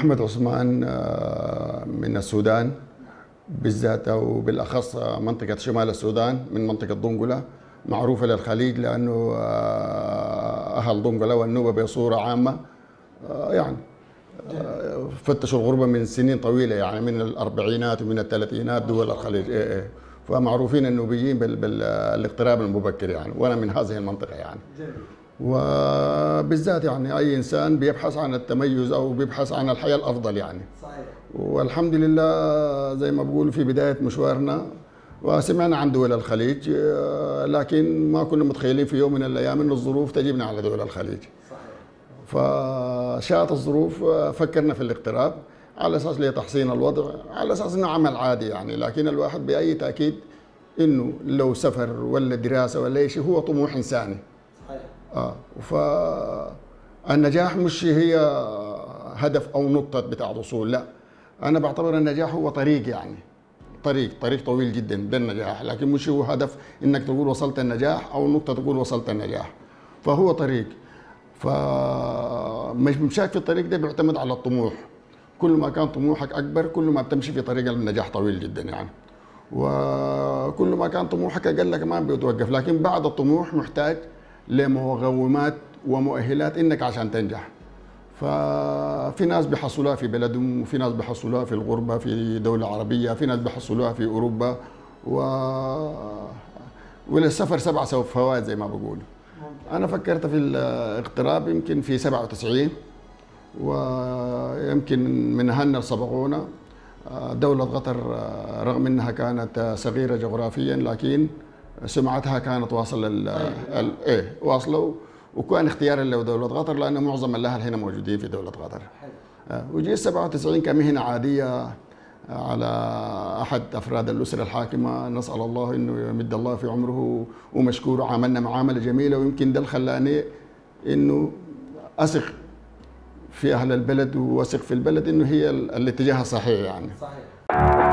أحمد عثمان آه، من السودان بالذات أو بالأخص منطقة شمال السودان من منطقة دنقلة معروفة للخليج لأنه آه، أهل دنقلة والنوبة بصوره عامة آه، يعني فتشوا الغربة من سنين طويلة يعني من الأربعينات ومن الثلاثينات دول الخليج إيه إيه. فمعروفين النوبيين بال- بالاقتراب المبكر يعني وأنا من هذه المنطقة يعني. وبالذات يعني أي إنسان بيبحث عن التميز أو بيبحث عن الحياة الأفضل يعني. صحيح. والحمد لله زي ما بقول في بداية مشوارنا وسمعنا عن دول الخليج لكن ما كنا متخيلين في يوم من الأيام ان الظروف تجيبنا على دول الخليج. صحيح. فشاءت الظروف فكرنا في الاقتراب على أساس لتحسين الوضع على أساس إنه عمل عادي يعني. لكن الواحد بأي تأكيد إنه لو سفر ولا دراسة ولا شيء هو طموح إنساني. صحيح آه. فالنجاح مش هي هدف أو نقطة بتاع وصول لا. أنا بعتبر النجاح هو طريق يعني. طريق طريق طويل جدا للنجاح لكن مش هو هدف إنك تقول وصلت النجاح أو نقطة تقول وصلت النجاح. فهو طريق. فمش مشاك في الطريق ده بيعتمد على الطموح. كل ما كان طموحك أكبر كل ما بتمشي في طريق النجاح طويل جدا يعني. وكل ما كان طموحك أقل كمان بيتوقف. لكن بعد الطموح محتاج لمقومات ومؤهلات إنك عشان تنجح. ففي ناس بيحصلوها في بلدهم وفي ناس بيحصلوها في الغربة في دولة عربية في ناس بيحصلوها في أوروبا. و وللسفر سبع فوائد زي ما بقولوا أنا فكرت في الاغتراب يمكن في 97 ويمكن من هنا سبقونا. دولة قطر رغم أنها كانت صغيرة جغرافيا لكن سمعتها كانت واصلة ال ال إيه واصلة. وكان اختيارا لدولة قطر لأن معظم الأهل هنا موجودين في دولة قطر. حلو آه، وجيت 97 كمهنة عادية على أحد أفراد الأسرة الحاكمة. نسأل الله إنه يمد الله في عمره ومشكور عملنا معاملة جميلة. ويمكن ده خلاني إنه أثق في أهل البلد وأثق في البلد إنه هي ال- الاتجاه الصحيح يعني. صحيح.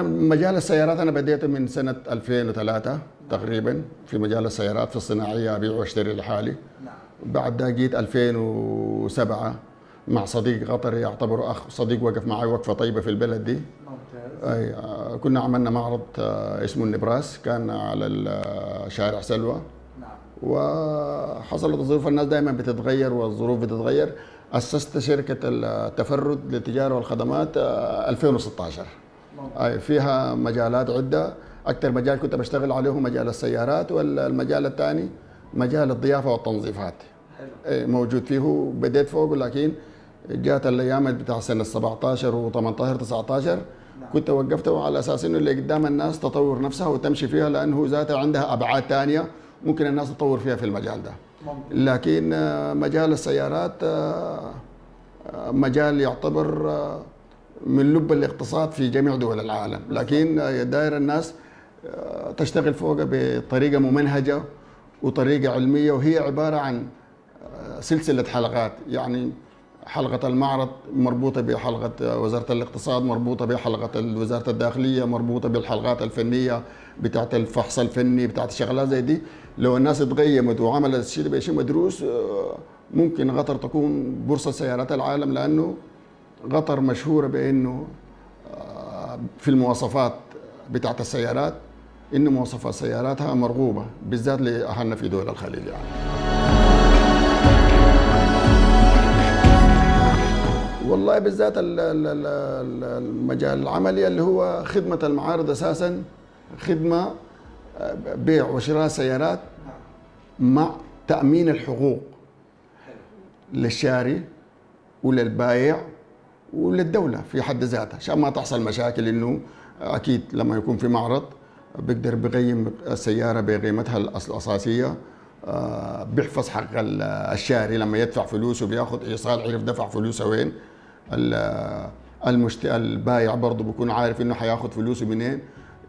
أساسا مجال السيارات أنا بديته من سنة 2003 تقريبا. في مجال السيارات في الصناعية أبيع وأشتري لحالي. نعم. بعد ده جيت 2007 مع صديق قطري يعتبره أخ صديق وقف معي وقفة طيبة في البلد دي. ممتاز. أي آه، كنا عملنا معرض آه، اسمه النبراس كان على ال- شارع سلوى. نعم. وحصلت الظروف الناس دائما بتتغير والظروف بتتغير. أسست شركة التفرد للتجارة والخدمات آه، 2016 ممتاز أي فيها مجالات عدة. أكثر مجال كنت بشتغل عليه مجال السيارات والمجال الثاني مجال الضيافة والتنظيفات. حلو. أي موجود فيه. بديت فوقه لكن جات الأيام بتاع سنة 17 و18 19 كنت وقفته على أساس إنه اللي قدام الناس تطور نفسها وتمشي فيها لأنه ذاتها عندها أبعاد ثانية ممكن الناس تطور فيها في المجال ده. لكن آه، مجال السيارات آه، آه، مجال يعتبر آه، من لب الاقتصاد في جميع دول العالم. لكن آه، داير الناس آه، تشتغل فوقه بطريقة ممنهجة وطريقة علمية وهي عبارة عن آه، سلسلة حلقات. يعني حلقة المعرض مربوطة بحلقة وزارة الاقتصاد مربوطة بحلقة وزارة الداخلية مربوطة بالحلقات الفنية بتاعت الفحص الفني بتاعت الشغلات زي دي. لو الناس اتقيمت وعملت شيء بشيء مدروس آه، ممكن قطر تكون بورصة سيارات العالم لأنه قطر مشهورة بأنه آه، في المواصفات بتاعت السيارات إن مواصفات سياراتها مرغوبة بالذات لأهلنا في دول الخليج يعني. والله بالذات ال- ال- ال- ال- المجال العملي اللي هو خدمة المعارض أساسا خدمة آه، بيع وشراء سيارات مع تأمين الحقوق للشاري وللبايع وللدولة في حد ذاتها. عشان ما تحصل مشاكل إنه أكيد لما يكون في معرض بيقدر بيقيم السيارة بقيمتها الأساسية آه، بيحفظ حق ال- الشاري لما يدفع فلوسه بياخذ إيصال عرف دفع فلوسه وين. ال- المشت... البايع برضه بيكون عارف إنه حياخذ فلوسه منين.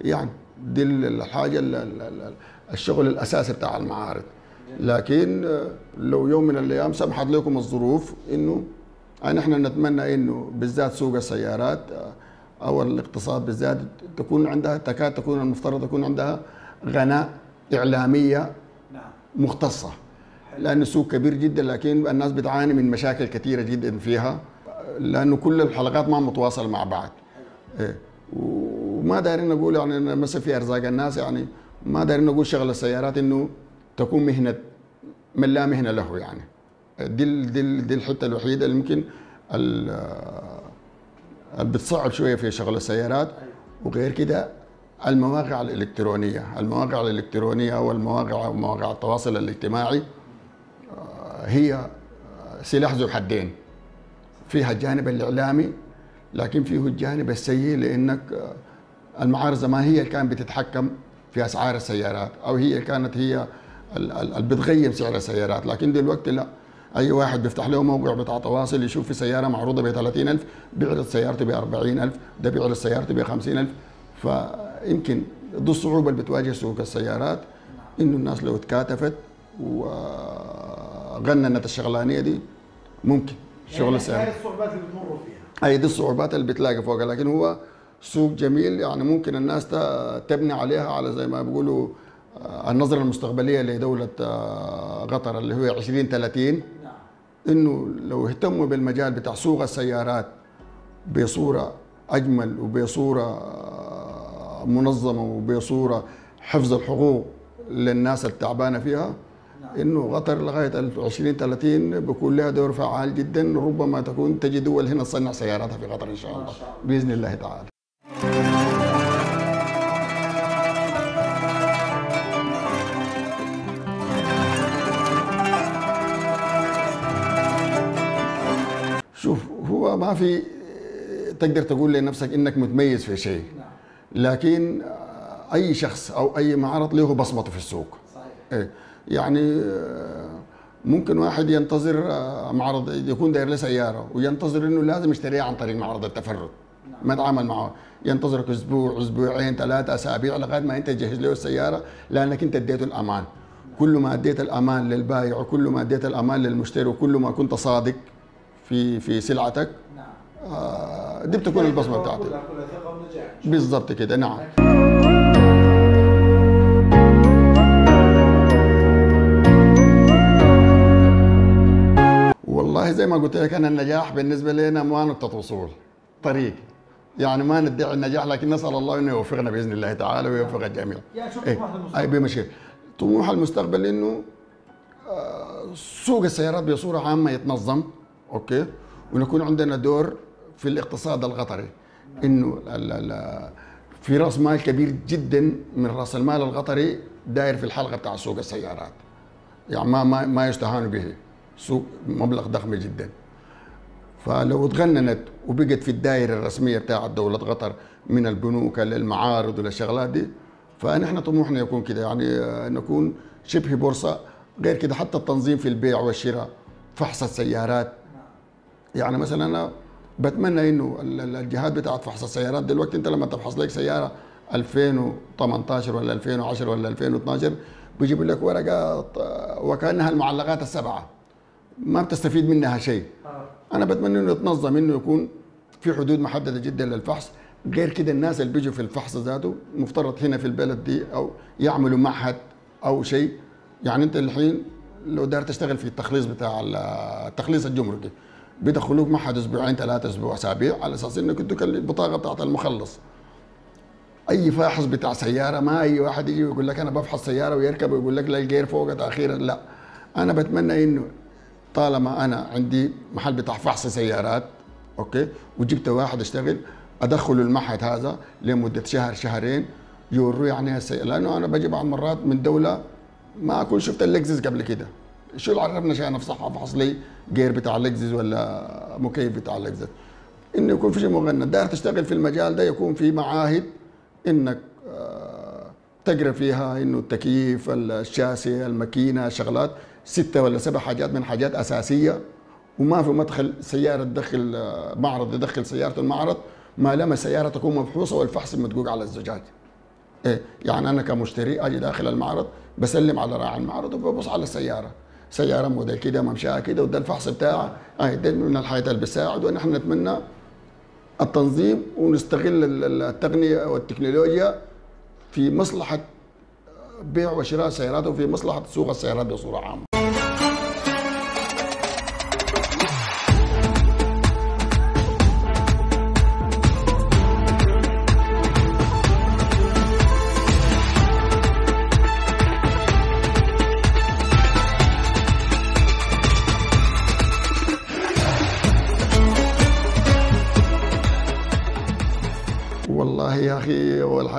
يعني دي ال- الحاجة ال- ال- ال- الشغل الأساسي بتاع المعارض. لكن آه، لو يوم من الأيام سمحت لكم الظروف نحن نتمنى إنه بالذات سوق السيارات آه، أو الاقتصاد بالذات تكون عندها تكاد تكون المفترض تكون عندها غناء إعلامية نعم. مختصة. لأنه سوق كبير جدا لكن الناس بتعاني من مشاكل كثيرة جدا فيها لأنه كل الحلقات ما متواصلة مع بعض. إيه. وما دايرين نقول يعني مثلا في أرزاق الناس يعني ما دايرين نقول شغل السيارات إنه تكون مهنة من لا مهنة له يعني. دي دي دي الحتة الوحيدة اللي يمكن ال- اللي بتصعب شوية في شغل السيارات. وغير كده المواقع الإلكترونية. المواقع الإلكترونية والمواقع مواقع التواصل الاجتماعي آه، هي سلاح ذو حدين. فيها الجانب الإعلامي لكن فيه الجانب السيء لأنك آه، المعارض زمان هي اللي كانت بتتحكم في أسعار السيارات أو هي كانت هي ال- ال- اللي بتقيم سعر السيارات. لكن دلوقتي لا. أي واحد بيفتح له موقع بتاع تواصل يشوف في سيارة معروضة ب 30000 بيعرض سيارته ب 40000 ده بيعرض سيارته ب 50000 فيمكن دي الصعوبة اللي بتواجه سوق السيارات إنه الناس لو اتكاتفت وغننت الشغلانية دي ممكن شغل السيارات هاي الصعوبات اللي بتمروا فيها. أي دي الصعوبات اللي بتلاقي فوقها لكن هو سوق جميل يعني ممكن الناس تبني عليها على زي ما بيقولوا آه، النظرة المستقبلية لدولة آه، قطر اللي هو 2030 نعم إنه لو اهتموا بالمجال بتاع سوق السيارات بصورة أجمل وبصورة منظمة وبصورة حفظ الحقوق للناس التعبانة فيها إنه قطر لغاية 2030 بيكون لها دور فعال جدا ربما تكون تجي دول هنا تصنع سياراتها في قطر إن شاء الله شاء الله. بإذن الله تعالى ما في تقدر تقول لنفسك إنك متميز في شيء. نعم لكن أي شخص أو أي معرض له بصمته في السوق. صحيح. إيه. يعني آه، ممكن واحد ينتظر آه، معرض يكون داير له سيارة وينتظر إنه لازم يشتريها عن طريق معرض التفرد. ما يتعامل معه. ينتظرك أسبوع أسبوعين ثلاثة أسابيع لغاية ما أنت تجهز له السيارة لأنك أنت أديته الأمان. كل ما أديت الأمان للبائع وكل ما أديت الأمان للمشتري وكل ما كنت صادق في في سلعتك نعم دي بتكون البصمة ونجاح بالضبط كده نعم. والله زي ما قلت لك أنا النجاح بالنسبة لنا ما نقطة وصول طريق. يعني ما ندعي النجاح لكن نسأل الله إنه يوفقنا بإذن الله تعالى ويوفق الجميع. يعني شو إيه. طموح أي المستقبل بمشي طموح المستقبل إنه آه، سوق السيارات بصورة عامة يتنظم okay؟ ونكون عندنا دور في الاقتصاد القطري إنه في راس مال كبير جدا من راس المال القطري داير في الحلقة بتاع سوق السيارات. يعني ما ما ما يستهان به. سوق مبلغ ضخم جدا. فلو تقننت وبقت في الدائره الرسمية بتاعت دولة قطر من البنوك للمعارض وللشغلات دي فنحن طموحنا يكون كده. يعني آه، نكون شبه بورصة. غير كده حتى التنظيم في البيع والشراء فحص السيارات. يعني مثلا أنا بتمنى إنه ال- ال- الجهات بتاعت فحص السيارات دلوقتي أنت لما تفحص لك سيارة 2018 ولا 2010 ولا 2012 بيجيب لك ورقة وكأنها المعلقات السبعة. ما بتستفيد منها شيء. آه. أنا بتمنى إنه يتنظم إنه يكون في حدود محددة جدا للفحص. غير كده الناس اللي بيجوا في الفحص ذاته مفترض هنا في البلد دي أو يعملوا معهد أو شيء. يعني أنت الحين لو دار تشتغل في التخليص بتاع ال- التخليص الجمركي بيدخلوك معهد أسبوعين ثلاثة أسبوع أسابيع على أساس إنك تدوك البطاقه بتاعت المخلص. أي فاحص بتاع سيارة ما أي واحد يجي ويقول لك أنا بفحص سيارة ويركب ويقول لك لا الجير فوق تأخيرا لا. أنا بتمنى إنه طالما أنا عندي محل بتاع فحص سيارات okay وجبت واحد أشتغل أدخله المعهد هذا لمدة شهر شهرين يوروه يعني السيارة لأنه أنا بجي بعض مرات من دولة ما أكون شفت اللكزس قبل كده. شو اللي عرفنا عشان افصح افحص لي gear بتاع اللكزس ولا مكيف بتاع اللكزس إنه يكون في شيء مقنن. داير تشتغل في المجال ده يكون في معاهد إنك آه، تقرأ فيها إنه التكييف الشاسي الماكينة شغلات ستة ولا سبع حاجات من حاجات أساسية. وما في مدخل سيارة تدخل آه، معرض يدخل سيارة المعرض ما لما السيارة تكون مفحوصه والفحص مدقوق على الزجاج. إيه يعني أنا كمشتري أجي داخل المعرض بسلم على راعي المعرض وببص على السيارة. سيارة موديل كده ممشاها كده وده الفحص بتاعها اي ده من الحاجات اللي بتساعد ونحن نتمنى التنظيم ونستغل ال- ال- التقنية والتكنولوجيا في مصلحة بيع وشراء السيارات وفي مصلحة سوق السيارات بصورة عامة.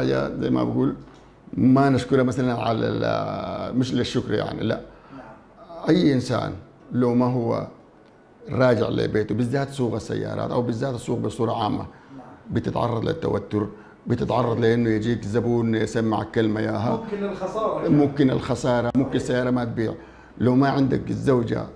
حاجة زي ما بقول ما نشكره مثلا على مش للشكر يعني لا. أي إنسان لو ما هو راجع لبيته بالذات سوق السيارات أو بالذات السوق بصورة عامة بتتعرض للتوتر بتتعرض لإنه يجيك زبون يسمعك كلمة ياها. ممكن الخسارة. ممكن الخسارة ممكن السيارة ما تبيع. لو ما عندك الزوجه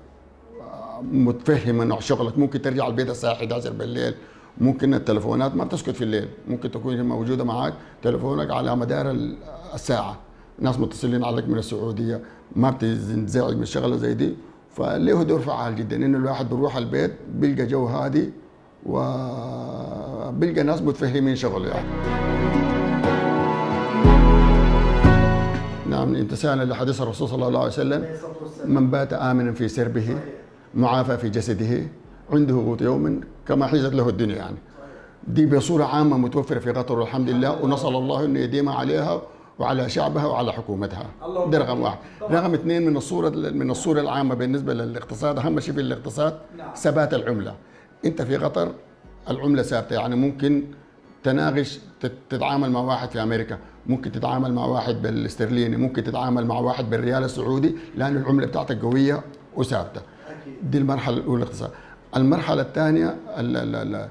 متفهمة نوع شغلك ممكن ترجع البيت الساعة 11 بالليل. ممكن التلفونات ما بتسكت في الليل ممكن تكون موجودة معك تلفونك على مدار ال- الساعة. ناس متصلين عليك من السعودية ما بتنزعج من شغلة زي دي. فله دور فعال جدا إنه الواحد بيروح البيت بيلقى جو هادي وبيلقى ناس متفهمين شغله يعني. نعم امتثالا لحديث الرسول صلى الله عليه وسلم من بات آمنا في سربه معافى في جسده عنده قوت يوم كما حيزت له الدنيا يعني دي بصورة عامة متوفرة في قطر والحمد لله ونسأل الله أن يديمها عليها وعلى شعبها وعلى حكومتها ده رقم. واحد. رقم اثنين من الصورة من الصورة العامة بالنسبة للاقتصاد أهم شيء في الاقتصاد نعم. ثبات العملة أنت في قطر العملة ثابتة يعني ممكن تناقش تت- تتعامل مع واحد في أمريكا ممكن تتعامل مع واحد بالاسترليني ممكن تتعامل مع واحد بالريال السعودي لأن العملة بتاعتك قوية وثابتة دي المرحلة الأولى الاقتصاد المرحلة الثانية ال- ال- ال-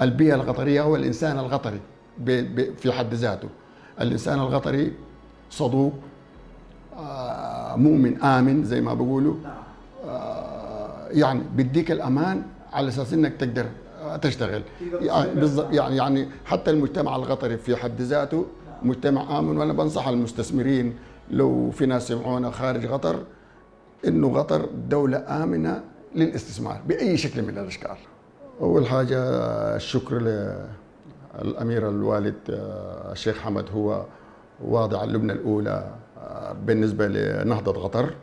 البيئة القطريه أو الإنسان القطري في حد ذاته. الإنسان القطري صدوق آه، مؤمن آمن زي ما بيقولوا. نعم. آه، يعني بيديك الأمان على أساس إنك تقدر تشتغل. يعني يعني يعني حتى المجتمع القطري في حد ذاته مجتمع آمن. وأنا بنصح المستثمرين لو في ناس سمعونا خارج قطر إنه قطر دولة آمنة للاستثمار بأي شكل من الأشكال. أول حاجة الشكر للامير الوالد آه، الشيخ حمد هو واضع اللبنة الأولى آه، بالنسبة لنهضة قطر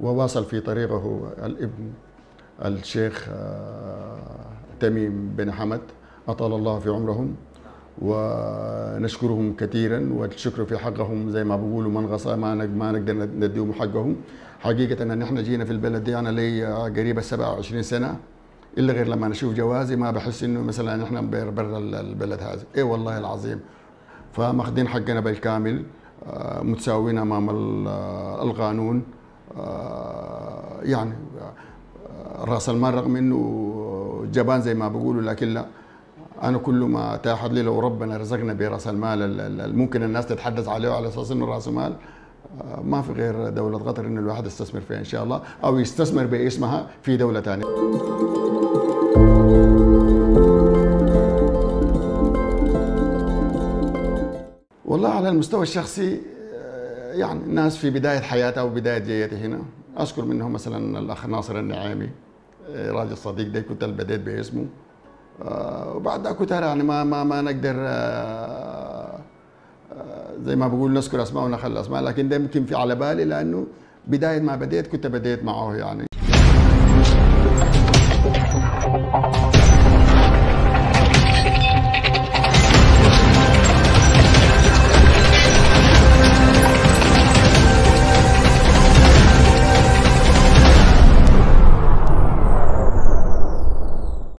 وواصل في طريقه الابن الشيخ آه، تميم بن حمد أطال الله في عمرهم ونشكرهم كثيرا والشكر في حقهم. زي ما بيقولوا من غصى ما ما نقدر نديهم حقهم. حقيقة أن نحن جينا في البلد دي أنا لي قريب ال 27 سنة. إلا غير لما نشوف جوازي ما بحس إنه مثلا نحن بر- برا البلد هذا. إيه والله العظيم. فماخذين حقنا بالكامل. آه، متساويين أمام ال- آه، القانون. آه، يعني رأس المال رغم إنه جبان زي ما بيقولوا لكن لا. أنا كل ما اتاحت لي لو ربنا رزقنا برأس المال ال- ال- ال- ممكن الناس تتحدث عليه على أساس إنه رأس مال آه، ما في غير دولة قطر انه الواحد يستثمر فيها إن شاء الله أو يستثمر باسمها في دولة ثانية والله على المستوى الشخصي آه، يعني الناس في بداية حياتها وبداية جيتي هنا أذكر منهم مثلا الأخ ناصر النعيمي آه، راجل صديق ده كنت بديت باسمه. وبعدها كنت يعني ما ما ما نقدر آه، آه، زي ما بقول نذكر أسماء ونخلي أسماء لكن ده يمكن في على بالي لأنه بداية ما بديت كنت بديت معه يعني.